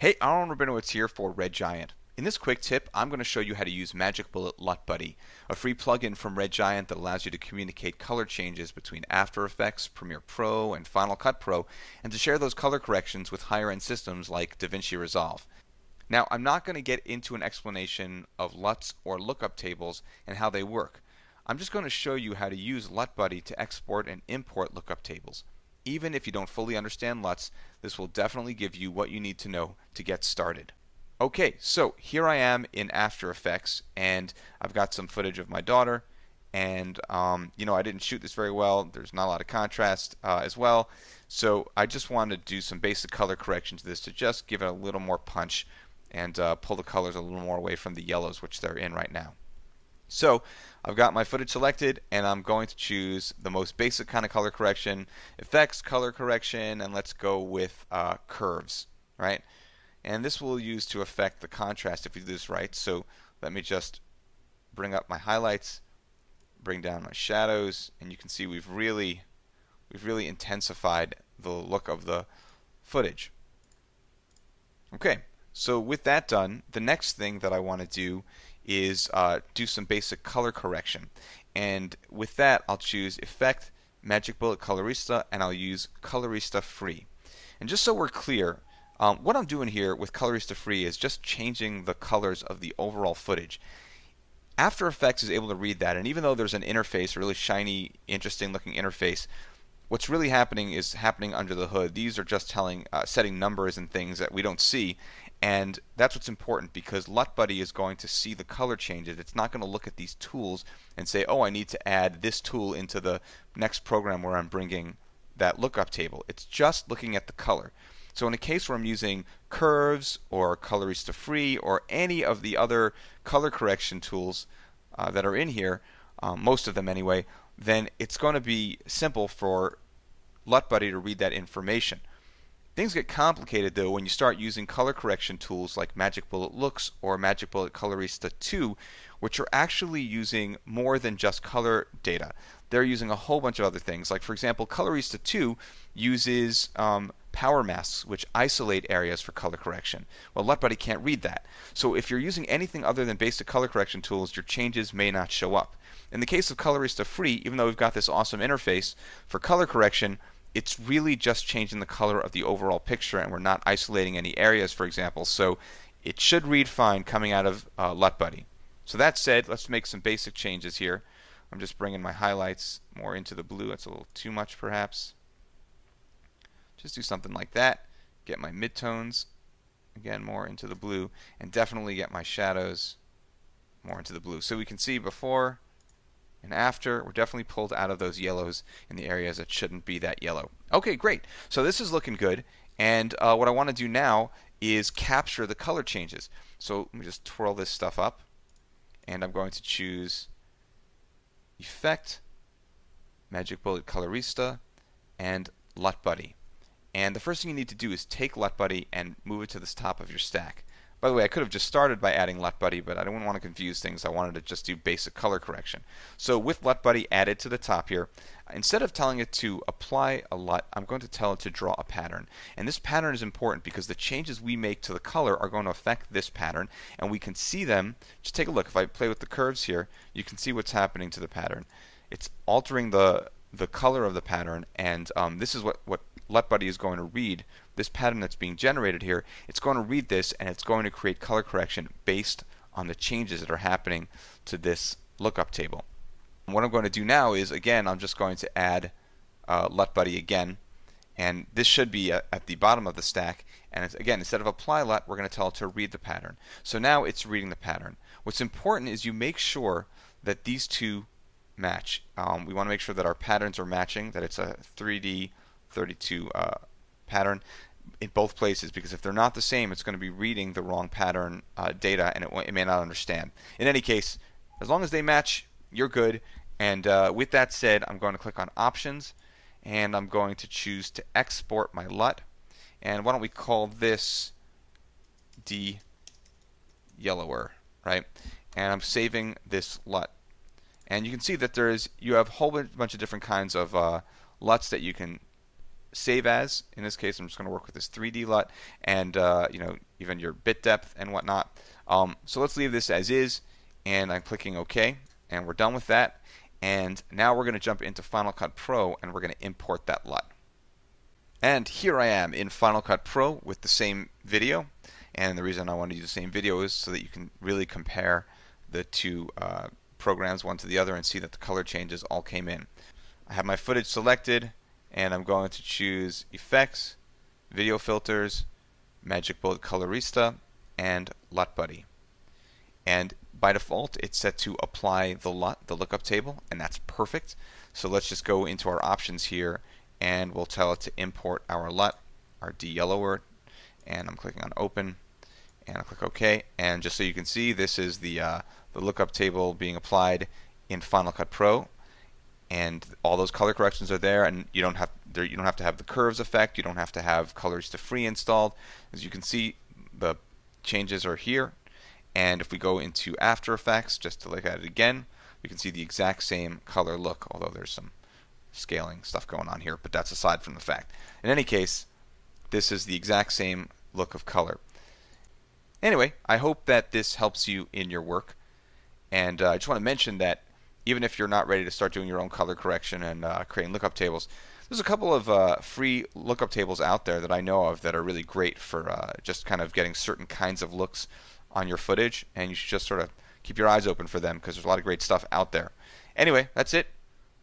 Hey, Aaron Rabinowitz here for Red Giant. In this quick tip, I'm going to show you how to use Magic Bullet LUT Buddy, a free plugin from Red Giant that allows you to communicate color changes between After Effects, Premiere Pro, and Final Cut Pro, and to share those color corrections with higher end systems like DaVinci Resolve. Now, I'm not going to get into an explanation of LUTs or lookup tables and how they work. I'm just going to show you how to use LUT Buddy to export and import lookup tables. Even if you don't fully understand LUTs, this will definitely give you what you need to know to get started. Okay, so here I am in After Effects, and I've got some footage of my daughter, and um, you know I didn't shoot this very well. There's not a lot of contrast uh, as well, so I just wanted to do some basic color correction to this to just give it a little more punch and uh, pull the colors a little more away from the yellows which they're in right now. So I've got my footage selected and I'm going to choose the most basic kind of color correction, effects, color correction, and let's go with uh, curves, right? And this will use to affect the contrast if we do this right. So let me just bring up my highlights, bring down my shadows, and you can see we've really we've really intensified the look of the footage. Okay, so with that done, the next thing that I want to do is uh, do some basic color correction. And with that, I'll choose Effect, Magic Bullet Colorista, and I'll use Colorista Free. And just so we're clear, um, what I'm doing here with Colorista Free is just changing the colors of the overall footage. After Effects is able to read that, and even though there's an interface, a really shiny, interesting looking interface, what's really happening is happening under the hood. These are just telling, uh, setting numbers and things that we don't see, and that's what's important because LUT Buddy is going to see the color changes. It's not going to look at these tools and say, oh, I need to add this tool into the next program where I'm bringing that lookup table. It's just looking at the color. So in a case where I'm using curves or Colorista Free or any of the other color correction tools uh, that are in here, um, most of them anyway, then it's going to be simple for LUT Buddy to read that information. Things get complicated though when you start using color correction tools like Magic Bullet Looks or Magic Bullet Colorista 2, which are actually using more than just color data. They're using a whole bunch of other things. Like for example, Colorista 2 uses um, power masks which isolate areas for color correction. Well, LUTBuddy can't read that. So if you're using anything other than basic color correction tools, your changes may not show up. In the case of Colorista Free, even though we've got this awesome interface for color correction, it's really just changing the color of the overall picture and we're not isolating any areas, for example. So it should read fine coming out of uh, LUTBuddy. So that said, let's make some basic changes here. I'm just bringing my highlights more into the blue. That's a little too much, perhaps. Just do something like that. Get my midtones, again, more into the blue. And definitely get my shadows more into the blue. So we can see before and after, we're definitely pulled out of those yellows in the areas that shouldn't be that yellow. Okay, great. So this is looking good. And uh, what I want to do now is capture the color changes. So let me just twirl this stuff up. And I'm going to choose Effect, Magic Bullet Colorista, and LUT Buddy. And the first thing you need to do is take LUT Buddy and move it to the top of your stack. By the way, I could have just started by adding LUT Buddy, but I don't want to confuse things. I wanted to just do basic color correction. So with LUT Buddy added to the top here, instead of telling it to apply a LUT, I'm going to tell it to draw a pattern. And this pattern is important because the changes we make to the color are going to affect this pattern, and we can see them. Just take a look. If I play with the curves here, you can see what's happening to the pattern. It's altering the the color of the pattern, and um, this is what, what LUTBuddy is going to read this pattern that's being generated here. It's going to read this and it's going to create color correction based on the changes that are happening to this lookup table. And what I'm going to do now is, again, I'm just going to add uh, LUTBuddy again, and this should be at, at the bottom of the stack. And again, instead of apply LUT, we're going to tell it to read the pattern. So now it's reading the pattern. What's important is you make sure that these two match. Um, we want to make sure that our patterns are matching, that it's a 3D 32 uh, pattern in both places because if they're not the same, it's going to be reading the wrong pattern uh, data and it, it, may not understand. In any case, as long as they match, you're good. And uh, with that said, I'm going to click on Options and I'm going to choose to export my LUT. And why don't we call this D yellower, right? And I'm saving this LUT. And you can see that there is you have a whole bunch of different kinds of uh, LUTs that you can save as. In this case, I'm just going to work with this 3D LUT and uh, you know even your bit depth and whatnot. Um, so let's leave this as is, and I'm clicking OK, and we're done with that. And now we're going to jump into Final Cut Pro, and we're going to import that LUT. And here I am in Final Cut Pro with the same video. And the reason I want to use the same video is so that you can really compare the two uh, programs one to the other and see that the color changes all came in. I have my footage selected and I'm going to choose Effects, Video Filters, Magic Bullet Colorista, and LUT Buddy. And by default, it's set to apply the LUT, the lookup table, and that's perfect. So let's just go into our options here, and we'll tell it to import our LUT, our de-yellower, and I'm clicking on Open, and I'll click OK. And just so you can see, this is the uh, the lookup table being applied in Final Cut Pro and all those color corrections are there and you don't have there you don't have to have the curves effect you don't have to have Colorista Free installed. As you can see the changes are here and if we go into After Effects just to look at it again we can see the exact same color look although there's some scaling stuff going on here but that's aside from the fact. In any case this is the exact same look of color. Anyway I hope that this helps you in your work and uh, I just want to mention that even if you're not ready to start doing your own color correction and uh, creating lookup tables, there's a couple of uh, free lookup tables out there that I know of that are really great for uh, just kind of getting certain kinds of looks on your footage, and you should just sort of keep your eyes open for them because there's a lot of great stuff out there. Anyway, that's it.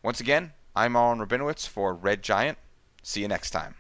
Once again, I'm Aaron Rabinowitz for Red Giant. See you next time.